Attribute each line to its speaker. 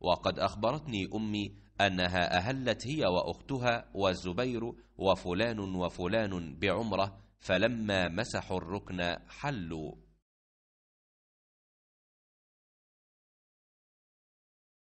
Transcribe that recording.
Speaker 1: وقد أخبرتني أمي أنها أهلت هي وأختها والزبير وفلان وفلان بعمرة فلما مسحوا الركن حلوا.